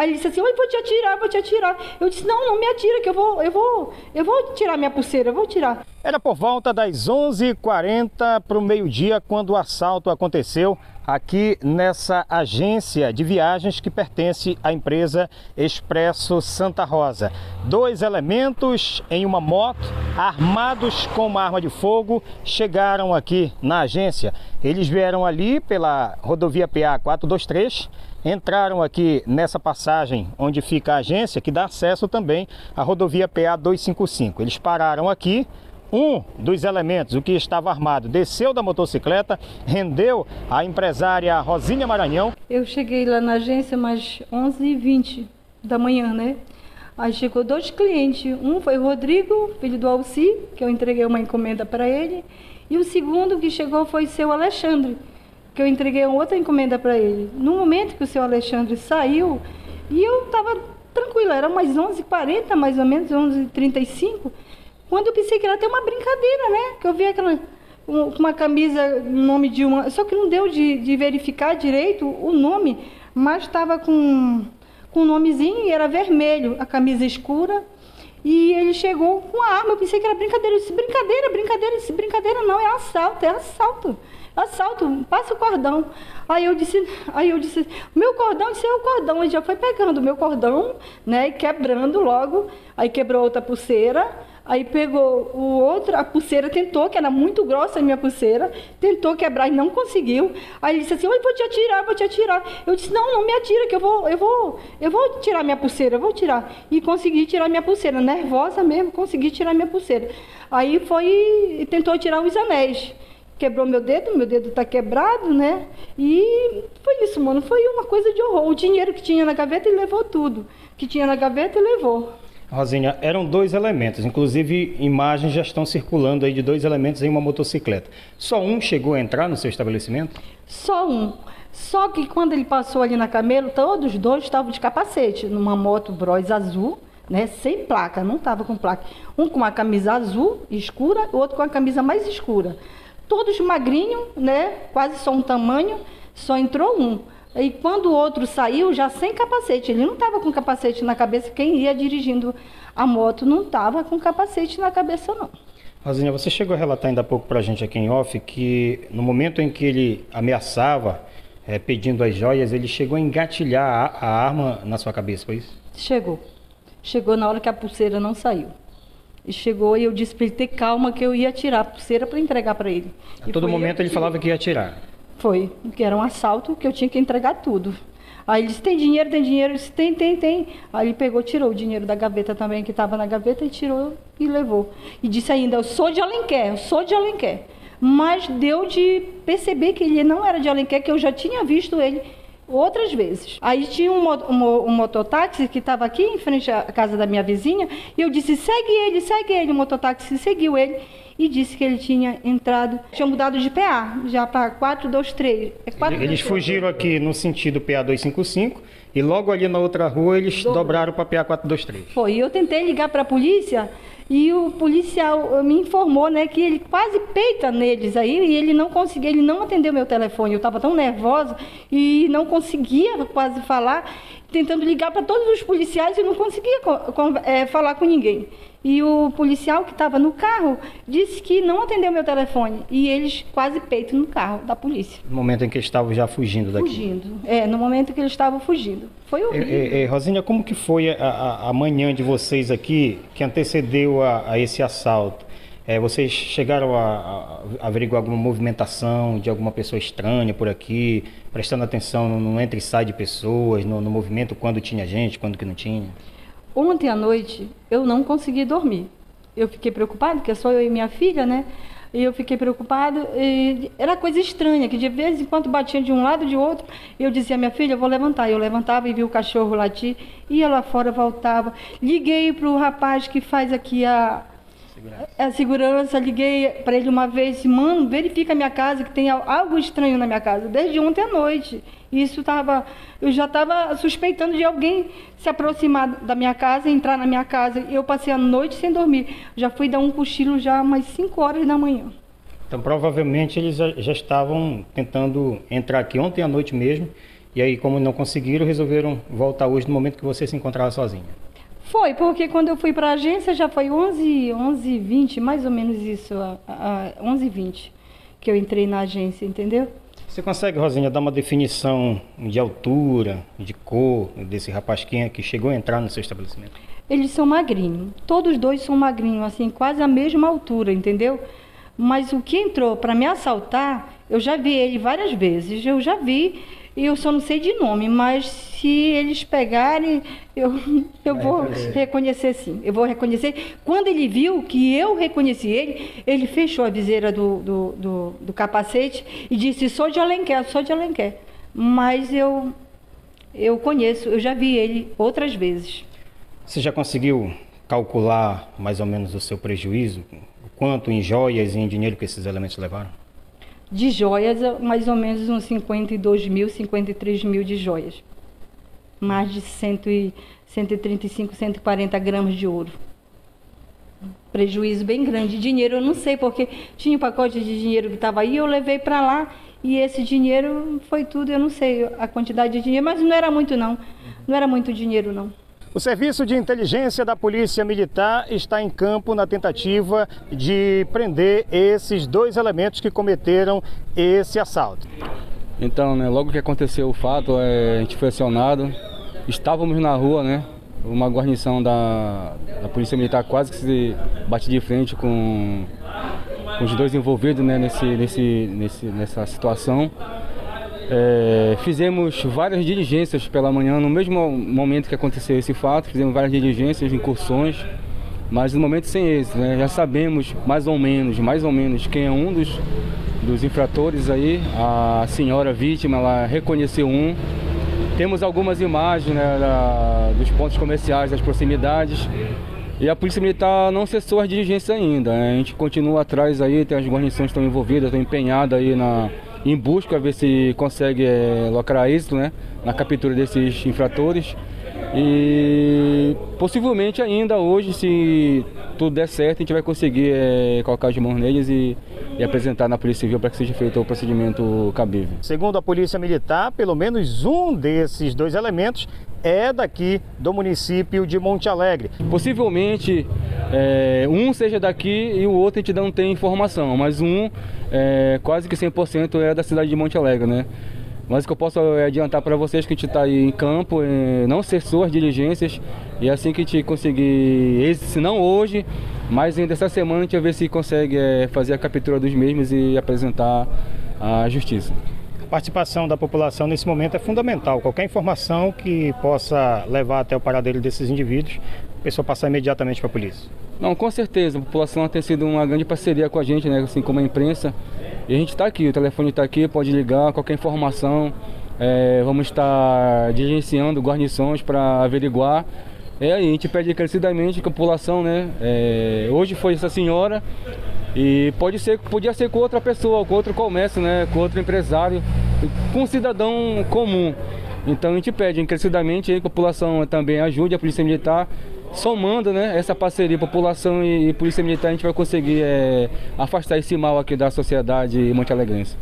Aí ele disse assim, eu vou te atirar, vou te atirar. Eu disse, não, não me atira, que eu vou, eu vou, eu vou tirar minha pulseira, eu vou tirar. Era por volta das 11h40 para o meio-dia quando o assalto aconteceu aqui nessa agência de viagens que pertence à empresa Expresso Santa Rosa. Dois elementos em uma moto, armados com uma arma de fogo, chegaram aqui na agência. Eles vieram ali pela rodovia PA 423 entraram aqui nessa passagem onde fica a agência, que dá acesso também à rodovia PA 255. Eles pararam aqui, um dos elementos, o que estava armado, desceu da motocicleta, rendeu a empresária Rosinha Maranhão. Eu cheguei lá na agência mais 11h20 da manhã, né? Aí chegou dois clientes. Um foi o Rodrigo, filho do Alci, que eu entreguei uma encomenda para ele. E o segundo que chegou foi seu Alexandre, que eu entreguei outra encomenda para ele. No momento que o seu Alexandre saiu, e eu estava tranquila, era mais 11h40, mais ou menos, 11h35, quando eu pensei que era até uma brincadeira, né? Que eu vi aquela uma camisa, nome de uma. Só que não deu de, de verificar direito o nome, mas estava com, com um nomezinho e era vermelho, a camisa escura. E ele chegou com a arma. Eu pensei que era brincadeira. Eu disse: brincadeira, brincadeira. Eu disse: brincadeira não, é assalto, é assalto assalto, passa o cordão. Aí eu disse, aí eu disse, meu cordão, isso é o cordão. Ele já foi pegando o meu cordão, né, e quebrando logo. Aí quebrou outra pulseira. Aí pegou o outro, a pulseira tentou, que era muito grossa a minha pulseira, tentou quebrar e não conseguiu. Aí ele disse assim: "Eu vou te atirar, vou te atirar". Eu disse: "Não, não me atira, que eu vou, eu vou, eu vou tirar minha pulseira, eu vou tirar". E consegui tirar minha pulseira, nervosa mesmo, consegui tirar minha pulseira. Aí foi e tentou tirar os anéis quebrou meu dedo, meu dedo está quebrado, né? E foi isso, mano. Foi uma coisa de horror. O dinheiro que tinha na gaveta ele levou tudo. Que tinha na gaveta ele levou. Rosinha, eram dois elementos, inclusive imagens já estão circulando aí de dois elementos em uma motocicleta. Só um chegou a entrar no seu estabelecimento? Só um. Só que quando ele passou ali na Camelo, todos os dois estavam de capacete, numa moto Bros azul, né, sem placa, não estava com placa. Um com uma camisa azul escura, o outro com a camisa mais escura todos magrinhos, né? Quase só um tamanho, só entrou um. E quando o outro saiu, já sem capacete, ele não estava com capacete na cabeça, quem ia dirigindo a moto não estava com capacete na cabeça, não. Rosinha, você chegou a relatar ainda há pouco para a gente aqui em off que no momento em que ele ameaçava, é, pedindo as joias, ele chegou a engatilhar a, a arma na sua cabeça, foi isso? Chegou. Chegou na hora que a pulseira não saiu. E chegou e eu disse para ele ter calma que eu ia tirar a pulseira para entregar para ele. A e todo momento ele falava que ia tirar. Foi, que era um assalto que eu tinha que entregar tudo. Aí ele disse, tem dinheiro, tem dinheiro? Eu disse, tem, tem, tem. Aí ele pegou, tirou o dinheiro da gaveta também, que estava na gaveta, e tirou e levou. E disse ainda, eu sou de Alenquer, eu sou de Alenquer. Mas deu de perceber que ele não era de Alenquer, que eu já tinha visto ele outras vezes. Aí tinha um, um, um mototáxi que estava aqui em frente à casa da minha vizinha, e eu disse, segue ele, segue ele. O mototáxi seguiu ele e disse que ele tinha entrado, tinha mudado de PA, já para 423. É 423. Eles fugiram aqui no sentido PA 255 e logo ali na outra rua eles dobraram para PA 423. Foi, eu tentei ligar para a polícia e o policial me informou, né, que ele quase peita neles aí e ele não conseguia, ele não atendeu meu telefone. Eu estava tão nervosa e não conseguia quase falar, tentando ligar para todos os policiais e não conseguia é, falar com ninguém. E o policial que estava no carro disse que não atendeu meu telefone. E eles quase peitam no carro da polícia. No momento em que eles estavam já fugindo daqui? Fugindo. É, no momento que eles estavam fugindo. Foi horrível. É, é, Rosinha, como que foi a, a, a, manhã de vocês aqui que antecedeu a, a esse assalto? É, vocês chegaram a, a, averiguar alguma movimentação de alguma pessoa estranha por aqui, prestando atenção no, no entra e sai de pessoas, no, no movimento, quando tinha gente, quando que não tinha? Ontem à noite eu não consegui dormir. Eu fiquei preocupada, porque é só eu e minha filha, né? E eu fiquei preocupada. era coisa estranha, que de vez em quando batia de um lado de outro. Eu dizia, minha filha, eu vou levantar. Eu levantava e vi o cachorro latir, ia lá fora, voltava. Liguei para o rapaz que faz aqui a, segurança. a segurança. Liguei para ele uma vez, mano, verifica a minha casa, que tem algo estranho na minha casa, desde ontem à noite. Isso estava, eu já estava suspeitando de alguém se aproximar da minha casa, entrar na minha casa. Eu passei a noite sem dormir. Já fui dar um cochilo já umas 5 horas da manhã. Então provavelmente eles já, já estavam tentando entrar aqui ontem à noite mesmo E aí, como não conseguiram, resolveram voltar hoje no momento que você se encontrava sozinha. Foi, porque quando eu fui para a agência já foi 11, 11 20, mais ou menos isso, a, a, 11 20 que eu entrei na agência, entendeu? Você consegue, Rosinha, dar uma definição de altura, de cor desse rapaz que, que chegou a entrar no seu estabelecimento? Eles são magrinhos, todos dois são magrinhos, assim, quase a mesma altura, entendeu? Mas o que entrou para me assaltar, eu já vi ele várias vezes, eu já vi e eu só não sei de nome, mas se eles pegarem, eu, eu vou reconhecer sim. Eu vou reconhecer. Quando ele viu que eu reconheci ele, ele fechou a viseira do, do, do, do capacete e disse, sou de Alenquer, sou de Alenquer. Mas eu, eu conheço, eu já vi ele outras vezes. Você já conseguiu calcular mais ou menos o seu prejuízo? Quanto em joias e em dinheiro que esses elementos levaram? De joias, mais ou menos uns 52 mil, 53 mil de joias. Mais de 100 e, 135, 140 gramas de ouro. Prejuízo bem grande. Dinheiro eu não sei, porque tinha um pacote de dinheiro que estava aí, eu levei para lá e esse dinheiro foi tudo, eu não sei a quantidade de dinheiro, mas não era muito não. Não era muito dinheiro não. O Serviço de Inteligência da Polícia Militar está em campo na tentativa de prender esses dois elementos que cometeram esse assalto. Então, né, logo que aconteceu o fato, é, a gente foi acionado. Estávamos na rua, né? Uma guarnição da, da Polícia Militar quase que se bate de frente com, com os dois envolvidos né, nesse, nesse, nesse, nessa situação. É, fizemos várias diligências pela manhã, no mesmo momento que aconteceu esse fato, fizemos várias diligências, incursões, mas no momento sem êxito, né? Já sabemos mais ou menos, mais ou menos quem é um dos, dos infratores aí, a senhora vítima, ela reconheceu um. Temos algumas imagens né, da, dos pontos comerciais, das proximidades. E a Polícia Militar não cessou as diligências ainda. Né? A gente continua atrás aí, tem as guarnições estão envolvidas, estão empenhadas aí na, em busca ver se consegue é, locrar êxito né, na captura desses infratores. E possivelmente ainda hoje, se tudo der certo, a gente vai conseguir é, colocar as mãos neles e, e apresentar na Polícia Civil para que seja feito o procedimento cabível. Segundo a Polícia Militar, pelo menos um desses dois elementos é daqui do município de Monte Alegre. Possivelmente é, um seja daqui e o outro a gente não tem informação, mas um é, quase que 100% é da cidade de Monte Alegre, né? Mas o que eu posso adiantar para vocês que a gente está aí em campo, é, não cessou as diligências e assim que a gente conseguir, se não hoje, mas ainda essa semana a gente vai ver se consegue é, fazer a captura dos mesmos e apresentar à justiça participação da população nesse momento é fundamental. Qualquer informação que possa levar até o paradeiro desses indivíduos, a pessoa passar imediatamente para a polícia. Não, com certeza. A população tem sido uma grande parceria com a gente, né? assim como a imprensa. E a gente está aqui, o telefone está aqui, pode ligar, qualquer informação. É, vamos estar diligenciando guarnições para averiguar. É a gente pede encarecidamente que a população, né? É, hoje foi essa senhora, e pode ser, podia ser com outra pessoa, com outro comércio, né? com outro empresário, com um cidadão comum. Então a gente pede encarecidamente que a população também ajude a Polícia Militar, somando né, essa parceria, população e, e Polícia Militar, a gente vai conseguir é, afastar esse mal aqui da sociedade monte alegrense.